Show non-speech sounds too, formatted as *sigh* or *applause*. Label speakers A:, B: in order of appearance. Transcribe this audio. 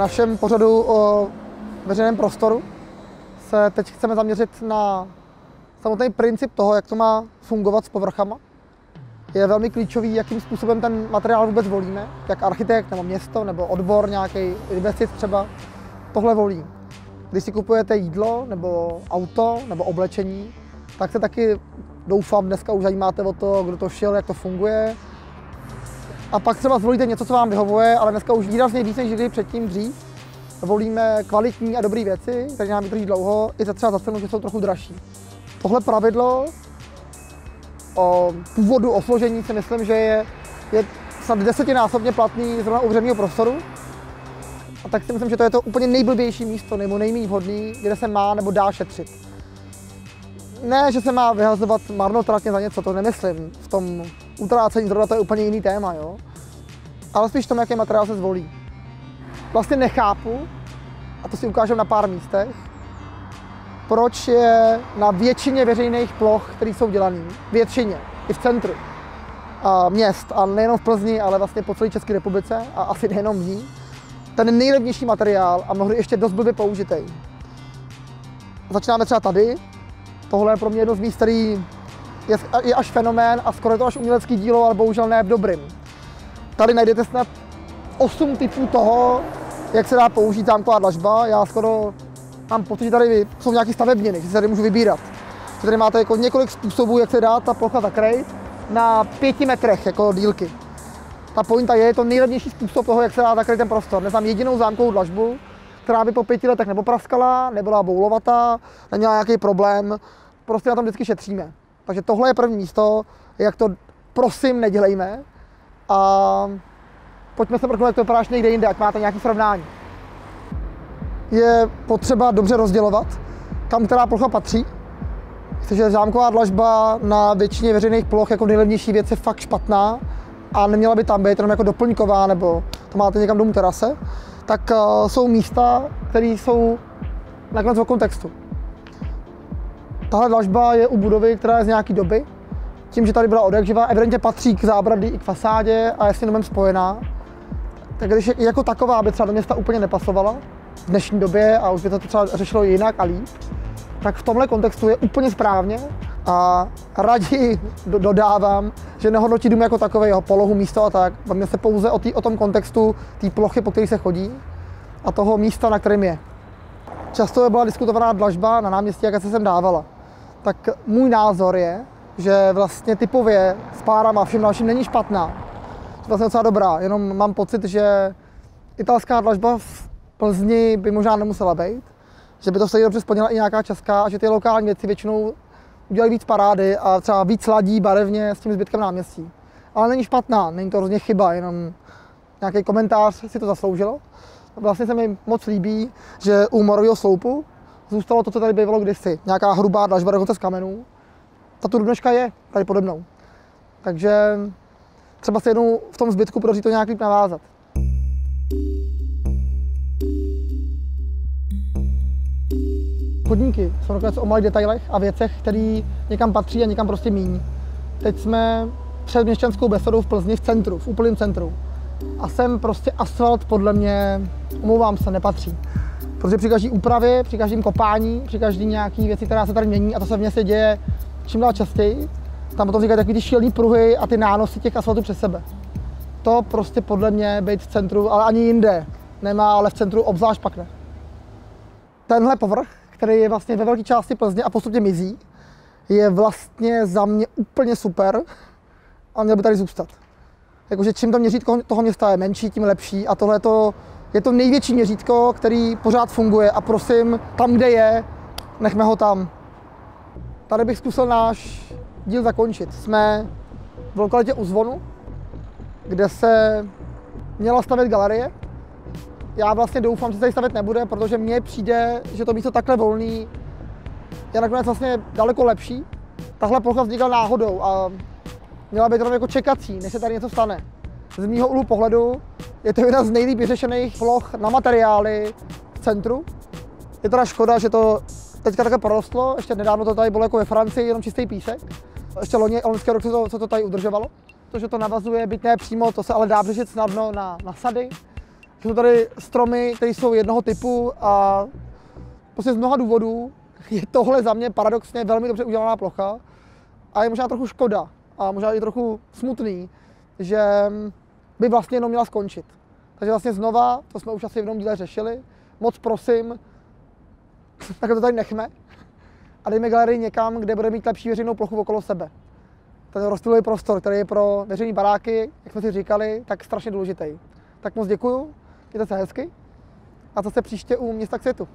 A: Našem pořadu o veřejném prostoru se teď chceme zaměřit na samotný princip toho, jak to má fungovat s povrchama. Je velmi klíčový, jakým způsobem ten materiál vůbec volíme, jak architekt nebo město nebo odbor, nějaký investic třeba, tohle volí. Když si kupujete jídlo nebo auto nebo oblečení, tak se taky doufám dneska už zajímáte o to, kdo to šil, jak to funguje. A pak třeba zvolíte něco, co vám vyhovuje, ale dneska už výrazně více než předtím dřív volíme kvalitní a dobré věci, které nám vydrží dlouho, i za třeba za cenu, že jsou trochu dražší. Tohle pravidlo o původu, o složení si myslím, že je, je snad desetinásobně platný zrovna u veřejného prostoru. A tak si myslím, že to je to úplně nejblbější místo, nebo nejméně vhodný, kde se má nebo dá šetřit. Ne, že se má vyhazovat marnotratně za něco, to nemyslím. V tom utrácení zrovna to je úplně jiný téma, jo. Ale spíš tom, jaký materiál se zvolí. Vlastně nechápu, a to si ukážu na pár místech, proč je na většině veřejných ploch, které jsou dělané, většině, i v centru a měst, a nejenom v Plzni, ale vlastně po celé České republice a asi nejenom v ní, ten nejlevnější materiál a mnohdy ještě dost blbě použitý. Začínáme třeba tady. Tohle je pro mě jedno z míst, který je, je až fenomén a skoro je to až umělecký dílo, ale bohužel ne v dobrým. Tady najdete snad 8 typů toho, jak se dá použít zámková dlažba. Já skoro mám pocit, že tady jsou nějaké stavebniny, že se tady můžu vybírat. Že tady máte jako několik způsobů, jak se dá ta plocha zakrejt na pěti metrech jako dílky. Ta pointa je, je to nejlevnější způsob toho, jak se dá zakrýt ten prostor. Neznám jedinou zámkovou dlažbu, která by po pěti letech nepopraskala, nebyla boulovatá, neměla nějaký problém. Prostě na tom vždycky šetříme. Takže tohle je první místo, jak to prosím nedělejme. A pojďme se mrknout, jak to vypadá někde jinde, ať máte nějaké srovnání. Je potřeba dobře rozdělovat, kam která plocha patří. Protože zámková dlažba na většině veřejných ploch jako nejlevnější věc je fakt špatná a neměla by tam být jenom jako doplňková, nebo to máte někam domů terase, tak uh, jsou místa, které jsou nakonec v kontextu. Tahle dlažba je u budovy, která je z nějaké doby. Tím, že tady byla odjakživa, evidentně patří k zábradlí i k fasádě a je s domem spojená. Tak když je jako taková by třeba do města úplně nepasovala v dnešní době a už by to třeba řešilo jinak a líp, tak v tomhle kontextu je úplně správně a raději dodávám, že nehodnotí dům jako takový, jeho polohu, místo a tak. Bavíme se pouze o, tý, o tom kontextu té plochy, po které se chodí a toho místa, na kterém je. Často byla diskutovaná dlažba na náměstí, jak se sem dávala. Tak můj názor je, že vlastně typově s párama všem dalším není špatná. Je vlastně docela dobrá, jenom mám pocit, že italská dlažba v Plzni by možná nemusela být, že by to stejně dobře splnila i nějaká česká a že ty lokální věci většinou udělají víc parády a třeba víc ladí barevně s tím zbytkem náměstí. Ale není špatná, není to hrozně chyba, jenom nějaký komentář si to zasloužilo. Vlastně se mi moc líbí, že u morového sloupu zůstalo to, co tady bývalo kdysi. Nějaká hrubá dlažba dokonce z kamenů. Ta tu dneška je tady pode mnou. Takže třeba se jednou v tom zbytku podaří to nějak líp navázat. Chodníky jsou nakonec o malých detailech a věcech, které někam patří a někam prostě míní. Teď jsme před měšťanskou besedou v Plzni v centru, v úplném centru. A sem prostě asfalt podle mě, omlouvám se, nepatří. Protože při každé úpravě, při každém kopání, při každé nějaké věci, která se tady mění, a to se v městě děje čím dál častěji, tam potom vznikají takový ty šílený pruhy a ty nánosy těch asfaltů přes sebe. To prostě podle mě být v centru, ale ani jinde nemá, ale v centru obzvlášť pak ne. Tenhle povrch který je vlastně ve velké části Plzně a postupně mizí, je vlastně za mě úplně super a měl by tady zůstat. Jakože čím to měřítko toho města je menší, tím lepší a tohle to, je to největší měřítko, který pořád funguje a prosím, tam, kde je, nechme ho tam. Tady bych zkusil náš díl zakončit. Jsme v lokalitě u Zvonu, kde se měla stavět galerie, já vlastně doufám, že se tady stavět nebude, protože mně přijde, že to místo takhle volný je nakonec vlastně daleko lepší. Tahle plocha vznikla náhodou a měla být jenom jako čekací, než se tady něco stane. Z mýho úhlu pohledu je to jedna z nejlíp vyřešených ploch na materiály v centru. Je teda škoda, že to teďka také porostlo, ještě nedávno to tady bylo jako ve Francii, jenom čistý písek. Ještě loni, loňský rok se to, se to tady udržovalo. To, že to navazuje, byť ne přímo, to se ale dá řešit snadno na, na sady Jsou tady stromy, které jsou jednoho typu a prostě z mnoha důvodů je tohle za mě paradoxně velmi dobře udělaná plocha a je možná trochu škoda a možná i trochu smutný, že by vlastně jenom měla skončit. Takže vlastně znova, to jsme už asi v jednom díle řešili, moc prosím, *laughs* tak to tady nechme a dejme galerii někam, kde bude mít lepší veřejnou plochu okolo sebe. Ten rozptýlový prostor, který je pro veřejné baráky, jak jsme si říkali, tak strašně důležitý. Tak moc děkuju, mějte se hezky a zase příště u Města k světu.